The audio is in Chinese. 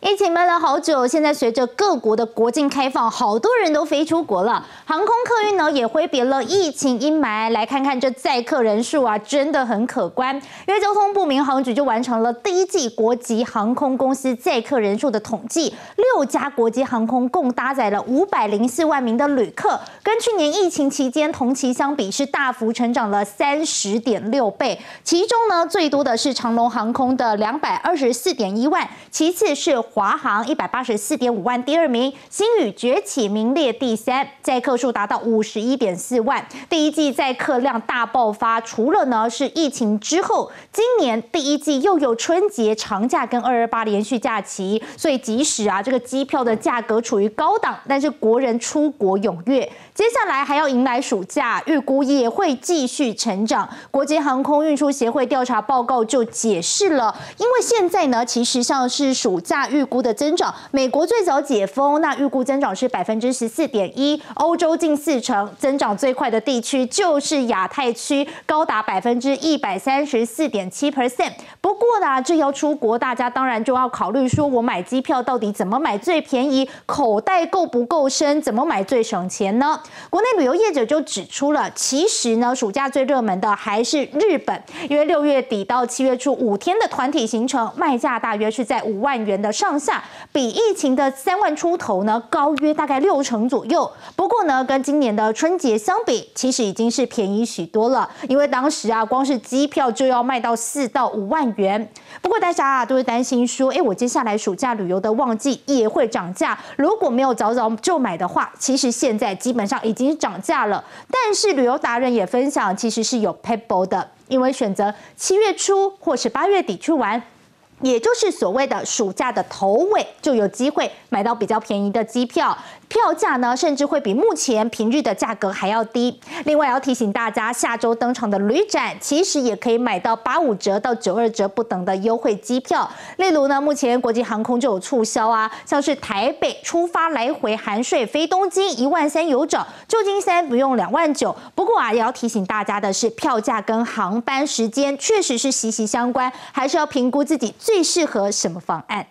疫情闷了好久，现在随着各国的国境开放，好多人都飞出国了。航空客运呢也挥别了疫情阴霾，来看看这载客人数啊，真的很可观。因为交通部民航局就完成了第一季国际航空公司载客人数的统计，六家国际航空共搭载了五百零四万名的旅客，跟去年疫情期间同期相比是大幅成长了三十点六倍。其中呢最多的是长龙航空的两百二十四点一万，其次是。华航一百八十四点五万，第二名；新宇崛起名列第三，载客数达到五十一点四万。第一季载客量大爆发，除了呢是疫情之后，今年第一季又有春节长假跟二二八连续假期，所以即使啊这个机票的价格处于高档，但是国人出国踊跃，接下来还要迎来暑假，预估也会继续成长。国际航空运输协会调查报告就解释了，因为现在呢其实像是暑假预预。估的增长，美国最早解封，那预估增长是百分之十四点一，欧洲近四成，增长最快的地区就是亚太区，高达百分之一百三十四点七 percent。不过呢，这要出国，大家当然就要考虑说，我买机票到底怎么买最便宜，口袋够不够深，怎么买最省钱呢？国内旅游业者就指出了，其实呢，暑假最热门的还是日本，因为六月底到七月初五天的团体行程，卖价大约是在五万元的上。上下比疫情的三万出头呢高约大概六成左右。不过呢，跟今年的春节相比，其实已经是便宜许多了。因为当时啊，光是机票就要卖到四到五万元。不过大家啊都会担心说，哎，我接下来暑假旅游的旺季也会涨价。如果没有早早就买的话，其实现在基本上已经涨价了。但是旅游达人也分享，其实是有 p a p l e 的，因为选择七月初或是八月底去玩。也就是所谓的暑假的头尾，就有机会买到比较便宜的机票。票价呢，甚至会比目前平日的价格还要低。另外要提醒大家，下周登场的旅展，其实也可以买到八五折到九二折不等的优惠机票。例如呢，目前国际航空就有促销啊，像是台北出发来回含税飞东京一万三有找，旧金山不用两万九。不过啊，也要提醒大家的是，票价跟航班时间确实是息息相关，还是要评估自己最适合什么方案。